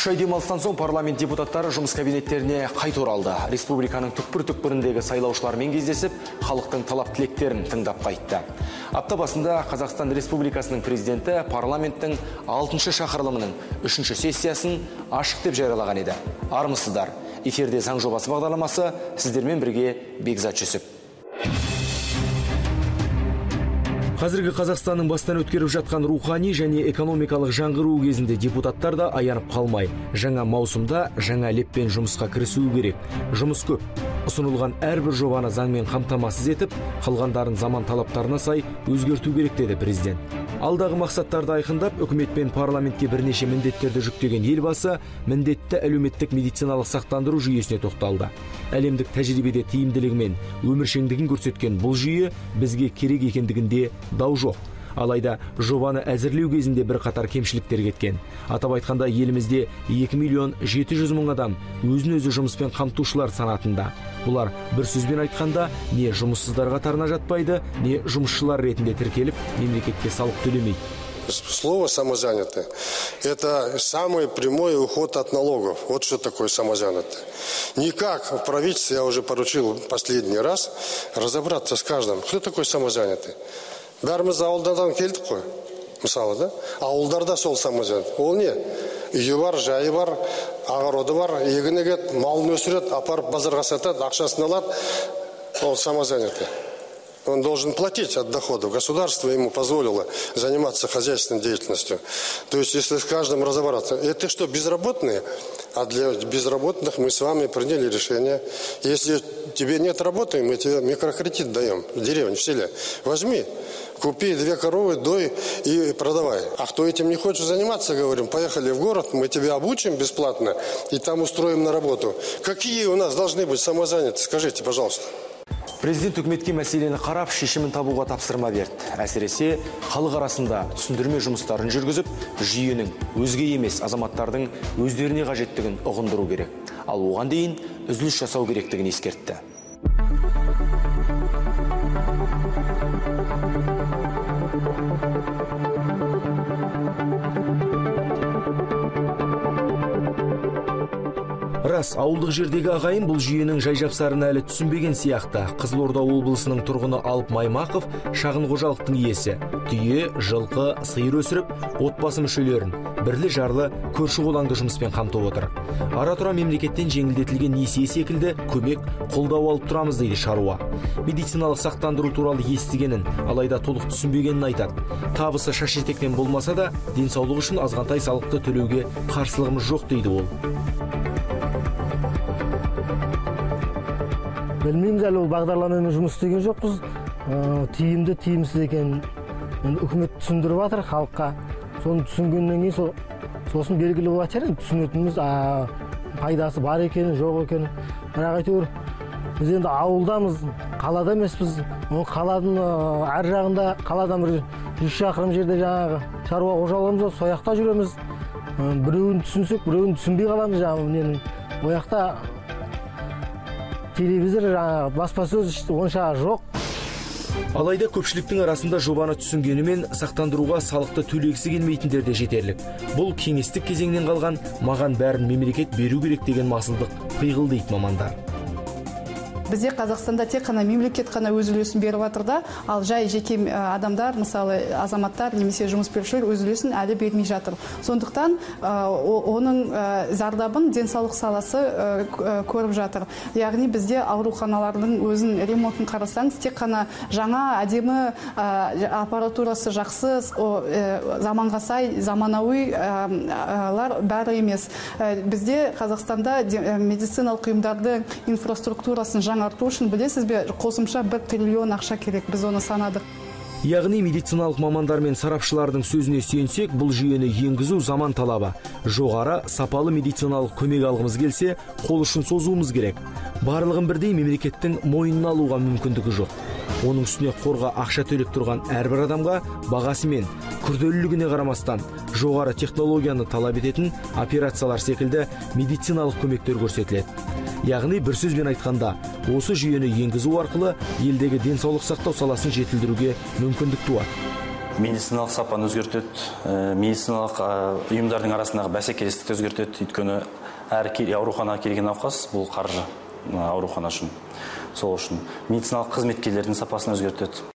үш ай демалыстан соң парламент депутаттары жұмыс кабинеттеріне қайта оралды. Республиканың түкпір түкпіріндегі сайлаушылармен кездесіп халықтың талап тілектерін тыңдап қайтты. Апта басында қазақстан республикасының президенті парламенттің алтыншы шақырылымының үшінші сессиясын ашық деп жариялаған еді. Армысыздар эфирде заң жобасы бағдарламасы сіздермен бірге бекзат жүсіп. Қазіргі қазақстанның бастан өткеріп жатқан рухани және экономикалық жаңғыруы кезінде депутаттар да аянып қалмай жаңа маусымда жаңа леппен жұмысқа кірісуі керек. Жұмыс көп. Ұсынылған әрбір жобаны заңмен қамтамасыз етіп қалғандарын заман талаптарына сай өзгерту керек деді президент. Алдағы мақсаттарды айқындап үкімет пен парламентке бірнеше міндеттерді жүктеген елбасы міндетті әлеуметтік медициналық сақтандыру жүйесіне тоқталды. Әлемдік тәжірибеде тиімділігі мен өміршеңдігін көрсеткен бұл жүйе бізге керек екендігінде дау жоқ. Алайда жобаны әзірлеу кезінде бір қатар кемшіліктер кеткен. Атап айтқанда елімізде 2 миллион 700 мың адам өзін өзі жұмыспен қамтушылар санатында. бұлар бір сөзбен айтқанда не жұмыссыздар қатарына жатпайды не жұмысшылар ретінде тіркеліп мемлекетке салық төлемейді Слово «самозанятые» – это самый прямой уход от налогов. Вот что такое самозанятые. Никак в правительстве, я уже поручил последний раз, разобраться с каждым, кто такой самозанятый бәріміз ауылдардан келдік қой мысалы да ауылдарда сол самозанят ол не үйі бар жайы бар огороды бар егін егеді малын өсіреді апарып базарға сатады ақшасын алады ол самозанятый он должен платить от доходов. Государство ему позволило заниматься хозяйственной деятельностью. То есть, если с каждым разобраться, это что, безработные? А для безработных мы с вами приняли решение. Если тебе нет работы, мы тебе микрокредит даем в деревне, в селе. Возьми, купи две коровы, дой и продавай. А кто этим не хочет заниматься, говорим, поехали в город, мы тебя обучим бесплатно и там устроим на работу. Какие у нас должны быть самозаняты? Скажите, пожалуйста. президент үкіметке мәселені қарап шешімін табуға тапсырма берді әсіресе халық арасында түсіндірме жұмыстарын жүргізіп жүйенің өзге емес азаматтардың өздеріне қажеттігін ұғындыру керек ал оған дейін үзіліс жасау керектігін ескертті рас ауылдық жердегі ағайын бұл жүйенің жай жапсарын әлі түсінбеген сияқты. Қызылорда облысының тұрғыны алып маймақов шағын қожалықтың иесі. Түйе жылқы сиыр өсіріп отбасы мүшелерін бірлі жарлы көрші қолаңды жұмыспен қамтып отыр. Ара тұра мемлекеттен жеңілдетілген несие секілді көмек қолдау алып тұрамыз дейді шаруа. Медициналық сақтандыру туралы естігенін алайда толық түсінбегенін айтады. Табысы шаш етектен болмаса да денсаулық үшін азғантай салықты төлеуге қарсылығымыз жоқ дейді ол. Білмейміз әлі ол бағдарламамен жұмыс істеген жоқпыз. Тиімді тиімсіз екенін енді үкімет түсіндіріп жатыр халыққа. Соны түсінгеннен кейін сол сосын белгілі болатын шығар енді түсінетініміз пайдасы бар екенін жоқ екенін бірақ әйтеуір біз енді ауылдамыз қалада емеспіз. Қаланың ар жағында қаладан бір жүз шақырым жерде жаңағы шаруа қожалығымыз бар сол жақта жүреміз. Біреуін түсінсек біреуін түсінбей қаламыз жаңағы ненің. Ол жақта телевизор жаңағы баспасөз онша жоқ. Алайда көпшіліктің арасында жобаны түсінгенімен сақтандыруға салықты төлегісі келмейтіндер де жетерлік. Бұл кеңестік кезеңнен қалған маған бәрін мемлекет беру керек деген масылдық пиғыл дейді мамандар. Бізде қазақстанда тек қана мемлекет қана өз үлесін беріп жатыр да. Ал жай жеке адамдар мысалы азаматтар немесе жұмыс берушілер өз үлесін әлі бермей жатыр. Сондықтан оның зардабын денсаулық саласы көріп жатыр. Яғни бізде ауруханалардың өзін ремонтын қарасаңыз тек қана жаңа әдемі аппаратурасы жақсы заманға сай заманауи бәрі емес. Бізде қазақстанда медициналық ұйымдардың инфраструктурасын жаңа жаңарту үшін білесіз бе қосымша бір триллион ақша керек біз оны санадық. Яғни медициналық мамандар мен сарапшылардың сөзіне сүйенсек бұл жүйені енгізу заман талабы. Жоғары сапалы медициналық көмек алғымыз келсе қол ұшын созуымыз керек. Барлығын бірдей мемлекеттің мойнына алуға мүмкіндігі жоқ. Оның үстіне қорға ақша төлеп тұрған әрбір адамға бағасы мен күрделілігіне қарамастан жоғары технологияны талап ететін операциялар секілді медициналық көмектер көрсетіледі. Яғни бір сөзбен айтқанда осы жүйені енгізу арқылы елдегі денсаулық сақтау саласын жетілдіруге мүмкіндік туады. Медициналық сапаны өзгертеді медициналық ұйымдардың арасындағы бәсекелестікті өзгертеді. Өйткені әр ауруханаға келген науқас бұл қаржы. Аурухана үшін сол үшін медициналық қызметкерлердің сапасын өзгертеді.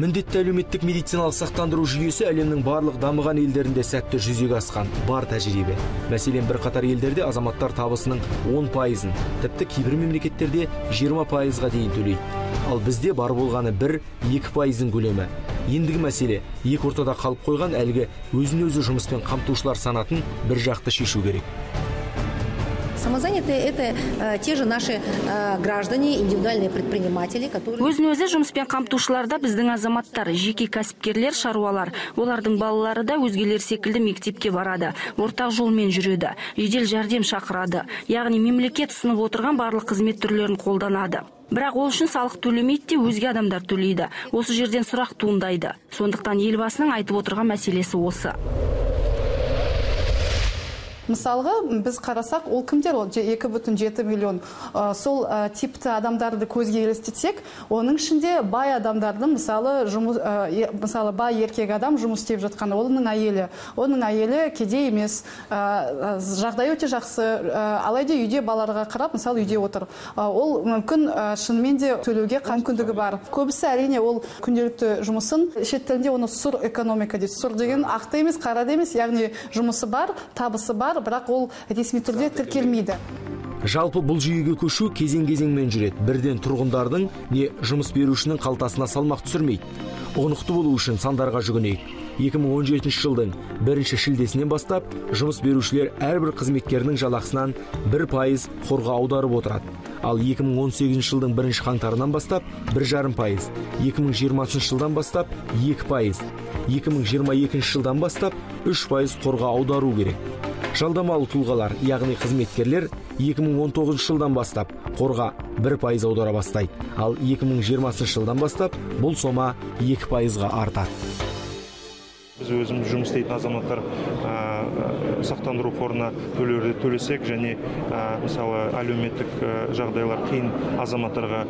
Міндетті әлеуметтік медициналық сақтандыру жүйесі әлемнің барлық дамыған елдерінде сәтті жүзеге асқан. Бар тәжірибе. Мәселен бірқатар елдерде азаматтар табысының 10 пайызын тіпті кейбір мемлекеттерде 20 пайызға дейін төлейді. Ал бізде бар болғаны бір екі пайыздың көлемі. Ендігі мәселе екі ортада қалып қойған әлгі өзін өзі жұмыспен қамтушылар санатын бір жақты шешу керек. Самозанятые это э, те же наши э, граждане индивидуальные предприниматели которые өзін өзі жұмыспен қамтушылар да біздің азаматтар жеке кәсіпкерлер шаруалар. Олардың балалары да өзгелер секілді мектепке барады ортақ жолмен жүреді жедел жәрдем шақырады. Яғни мемлекет сынып отырған барлық қызмет түрлерін қолданады. Бірақ ол үшін салық төлемейді де өзге адамдар төлейді. Осы жерден сұрақ туындайды. Сондықтан елбасының айтып отырған мәселесі осы. Мысалға біз қарасақ ол кімдер? Ол екі бүтін жеті миллион. Сол типті адамдарды көзге елестетсек оның ішінде бай адамдарды мысалы жұмыс мысалы бай еркек адам жұмыс істеп жатқан. Оның әйелі. Оның әйелі кедей емес. Жағдайы өте жақсы. Алайда үйде балаларға қарап мысалы үйде отыр. Ол мүмкін шынымен де төлеуге мүмкіндігі бар. Көбісі әрине ол күнделікті жұмысын шет тілінде оны сұр экономика дейді. Сұр деген ақ та емес қара да емес. Яғни жұмысы бар табысы бар бірақ ол ресми түрде тіркелмейді. жалпы бұл жүйеге көшу кезең кезеңмен жүреді. Бірден тұрғындардың не жұмыс берушінің қалтасына салмақ түсірмейді. Ұғынықты болу үшін сандарға жүгінейік. 2017 жылдың бірінші шілдесінен бастап жұмыс берушілер әрбір қызметкерінің жалақысынан бір пайыз қорға аударып отырады. Ал 2018 жылдың бірінші қаңтарынан бастап бір жарым пайыз 2020 жылдан бастап 2 пайыз 2022 жылдан бастап 3 пайыз қорға аудару керек. Жалдамалы тұлғалар яғни қызметкерлер 2019 жылдан бастап қорға бір пайыз аудара бастайды. Ал 2020 жылдан бастап бұл сома екі пайызға артады біз өзіміз жұмыс істейтін азаматтар сақтандыру қорына төлеуді төлесек және мысалы әлеуметтік жағдайлар қиын азаматтарға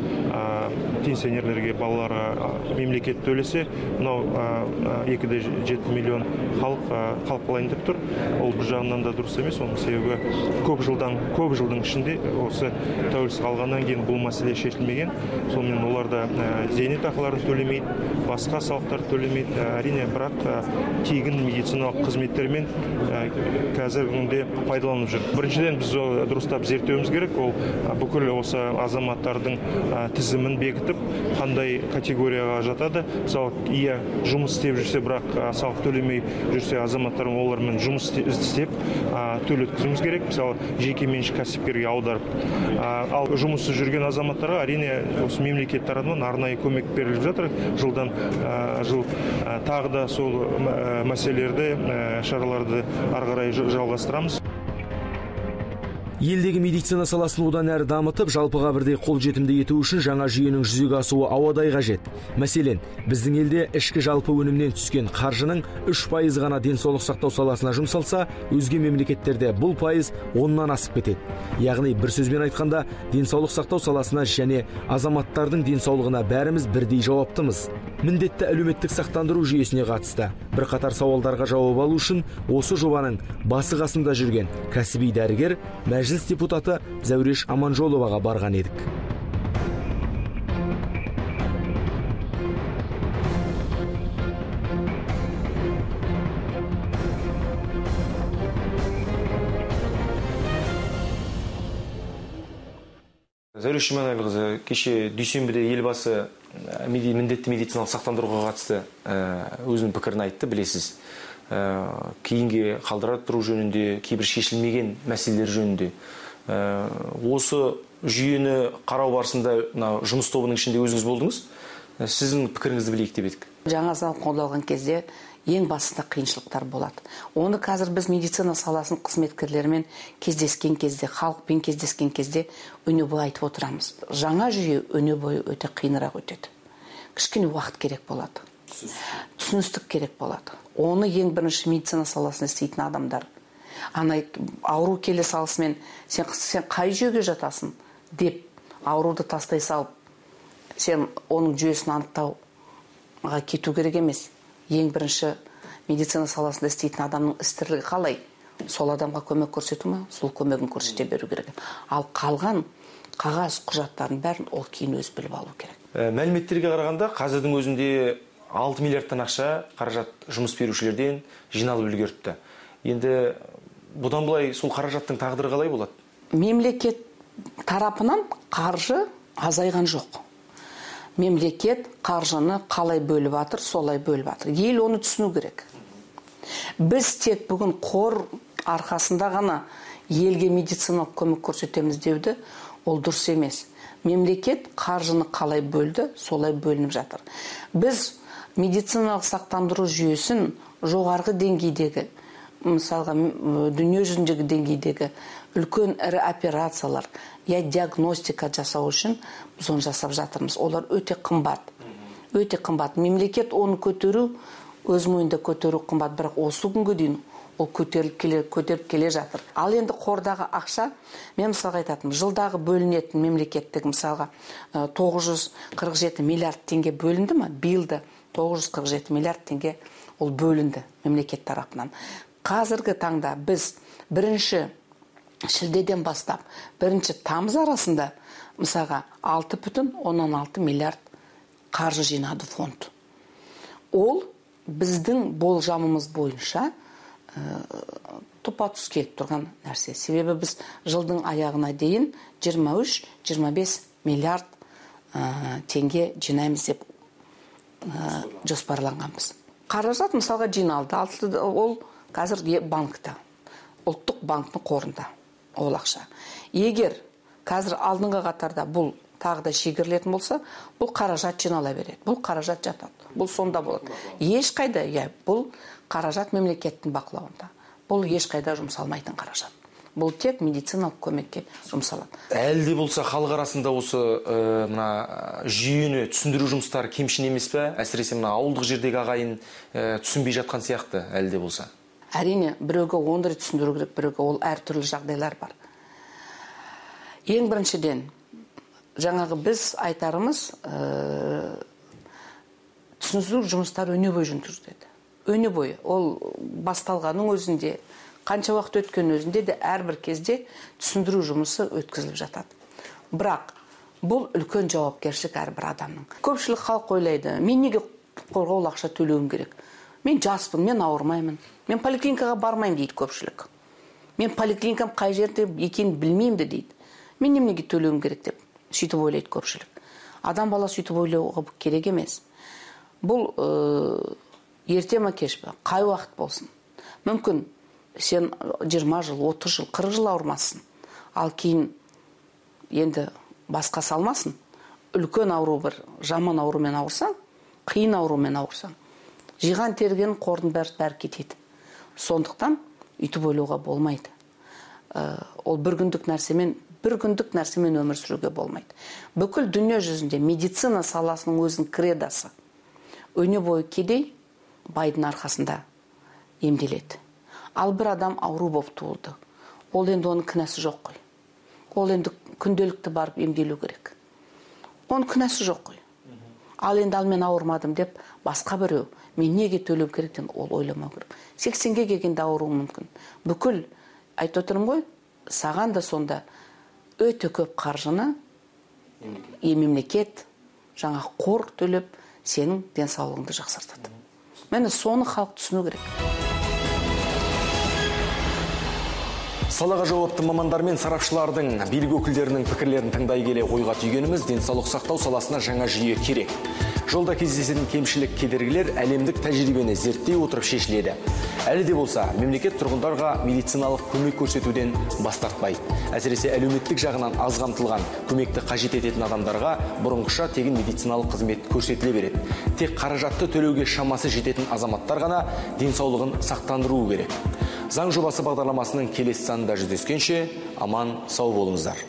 пенсионерлерге балаларға мемлекет төлесе мынау екі де жеті миллион халық қалып деп тұр. Ол бір жағынан да дұрыс емес. Оның себебі көп жылдан көп жылдың ішінде осы тәуелсіз қалғаннан кейін бұл мәселе шешілмеген. Сонымен олар да зейнетақыларын төлемейді басқа салықтарды төлемейді. Әрине бірақ тегін медициналық қызметтермен қазіргі күнде пайдаланып жүр біріншіден біз дұрыстап зерттеуіміз керек. Ол бүкіл осы азаматтардың тізімін бекітіп қандай категорияға жатады? Мысалы иә жұмыс істеп жүрсе бірақ салық төлемей жүрсе азаматтар олармен жұмыс істеп төл өткізуіміз керек. Мысалы жеке меншік кәсіпкерге аударып ал жұмыссыз жүрген азаматтарға әрине осы мемлекет тарапынан арнайы көмек беріліп жатыр. Жылдан жыл тағы да сол мәселелерді шараларды ары қарай жалғастырамыз. Елдегі медицина саласын одан әрі дамытып жалпыға бірдей қолжетімді ету үшін жаңа жүйенің жүзеге асуы ауадай қажет. Мәселен біздің елде ішкі жалпы өнімнен түскен қаржының үш пайыз ғана денсаулық сақтау саласына жұмсалса өзге мемлекеттерде бұл пайыз оннан асып кетеді. Яғни бір сөзбен айтқанда денсаулық сақтау саласына және азаматтардың денсаулығына бәріміз бірдей жауаптымыз. Міндетті әлеуметтік сақтандыру жүйесіне қатысты бірқатар сауалдарға жауап алу үшін осы жобаның басы қасында жүрген кәсіби дәрігер мәжіліс депутаты зәуреш аманжоловаға барған едік. Зәуреш жұманәліқызы кеше дүйсенбіде елбасы міндетті медициналық сақтандыруға қатысты өзінің пікірін айтты білесіз. Кейінге қалдыра тұру жөнінде кейбір шешілмеген мәселелер жөнінде. Осы жүйені қарау барысында мына жұмыс тобының ішінде өзіңіз болдыңыз. Сіздің пікіріңізді білейік деп едік. Жаңа заң қолдалған кезде ең басында қиыншылықтар болады. Оны қазір біз медицина саласының қызметкерлерімен кездескен кезде халықпен кездескен кезде өне бойы айтып отырамыз. Жаңа жүйе өне бойы өте қиынырақ өтеді. Кішкене уақыт керек болады. Түсіністік. Керек болады. Оны ең бірінші медицина саласында істейтін адамдар. Ана ауру келе салысымен сен, сен қай жүйеге жатасың? деп ауруды тастай салып сен оның жүйесін анықтауға кету керек емес. Ең бірінші медицина саласында істейтін адамның іс тірлігі қалай? Сол адамға көмек көрсету ма? Сол көмегін көрсете беру керек. Ал қалған қағаз құжаттардың бәрін ол кейін өзі біліп алу керек. Ә, мәліметтерге қарағанда қазірдің өзінде 6 миллиардтан ақша қаражат жұмыс берушілерден жиналып үлгеріпті. Енді бұдан былай сол қаражаттың тағдыры қалай болады? Мемлекет тарапынан қаржы азайған жоқ. Мемлекет қаржыны қалай бөліп жатыр солай бөліп жатыр ел оны түсіну керек. Біз тек бүгін қор арқасында ғана елге медициналық көмек көрсетеміз деуді ол дұрыс емес. Мемлекет қаржыны қалай бөлді солай бөлініп жатыр. Біз медициналық сақтандыру жүйесін жоғарғы деңгейдегі мысалға дүние жүзіндегі деңгейдегі үлкен ірі операциялар я диагностика жасау үшін біз оны жасап жатырмыз. Олар өте қымбат. Өте қымбат. Мемлекет оны көтеру өз мойнында көтеру қымбат. Бірақ осы күнге дейін ол көтеріліп келе көтеріп келе жатыр. Ал енді қордағы ақша мен мысалға айтатынмын жылдағы бөлінетін мемлекеттік мысалға тоғыз жүз қырық жеті миллиард теңге бөлінді ма биыл да тоғыз жүз қырық жеті миллиард теңге ол бөлінді мемлекет тарапынан. Қазіргі таңда біз бірінші шілдеден бастап бірінші тамыз арасында мысалға алты бүтін оннан алты миллиард қаржы жинады фонд. Ол біздің болжамымыз бойынша тұпа тұс келіп тұрған нәрсе. Себебі біз жылдың аяғына дейін 23-25 миллиард ә, теңге жинаймыз деп ә, жоспарланғанбыз қаражат мысалға жиналды. Ол қазір банкта. Ұлттық банктің қорында ол ақша. Егер қазір алдыңғы қатарда бұл тағы да шегерілетін болса бұл қаражат жинала береді. Бұл қаражат жатады. Бұл сонда болады. Ешқайда иә бұл қаражат мемлекеттің бақылауында. Бұл ешқайда жұмсалмайтын қаражат. Бұл тек медициналық көмекке жұмсалады. Әлі де болса халық арасында осы ә, мына жүйені түсіндіру жұмыстары кемшін емес пе? Әсіресе мына ауылдық жердегі ағайын ә, түсінбей жатқан сияқты әлі де болса? Әрине біреуге он рет түсіндіру керек біреуге ол әртүрлі жағдайлар бар. Ең біріншіден жаңағы біз айтарымыз ә, түсіндіру жұмыстары өне бойы жүргізіледі. Өне бойы. Ол басталғанның өзінде қанша уақыт өткен өзінде де әрбір кезде түсіндіру жұмысы өткізіліп жатады. Бірақ бұл үлкен жауапкершілік әрбір адамның. Көпшілік халық ойлайды мен неге қорғаулы ақша төлеуім керек? Мен жаспын мен ауырмаймын. Мен поликлиникаға бармаймын дейді көпшілік. Мен поликлиникам қай жерде екенін білмеймін де дейді. Мен неменеге төлеуім керек? деп сөйтіп ойлайды көпшілік. Адам баласы сөйтіп ойлауға керек емес. Бұл ерте ма кеш па қай уақыт болсын? Мүмкін сен 20 жыл 30 жыл 40 жыл ауырмассың. Ал кейін енді басқа салмасын үлкен ауру бір жаман аурумен ауырсаң қиын аурумен ауырсаң. Жиған терген қордың бәрі бәрі кетеді. Сондықтан үйтіп ойлауға болмайды. Ә, ол бір күндік нәрсемен бір күндік нәрсемен өмір сүруге болмайды. Бүкіл дүние жүзінде медицина саласының өзінің кредосы. Өне бойы кедей байдың арқасында емделеді. Ал бір адам ауру болып туылды. Ол енді оның кінәсі жоқ қой. Ол енді күнделікті барып емделу керек. Оның кінәсі жоқ қой. Ал енді ал мен ауырмадым деп басқа біреу мен неге төлеу керек деп ол ойламау керек. сексенге келгенде ауыруы мүмкін. Бүкіл айтып отырмын ғой саған да сонда өте көп қаржыны мемлекет. жаңа қор төлеп сенің денсаулығыңды жақсартады. Міне соны халық түсіну керек. Салаға жауапты мамандар мен сарапшылардың билік өкілдерінің пікірлерін тыңдай келе ойға түйгеніміз денсаулық сақтау саласына жаңа жүйе керек. Жолда кездесетін кемшілік кедергілер әлемдік тәжірибені зерттей отырып шешіледі. Әлі де болса мемлекет тұрғындарға медициналық көмек көрсетуден бас тартпайды әсіресе әлеуметтік жағынан аз қамтылған көмекті қажет ететін адамдарға бұрынғыша тегін медициналық қызмет көрсетіле береді. Тек қаражатты төлеуге шамасы жететін азаматтар ғана денсаулығын сақтандыруы керек. Заң жобасы бағдарламасының келесі санында жүздескенше аман сау болыңыздар.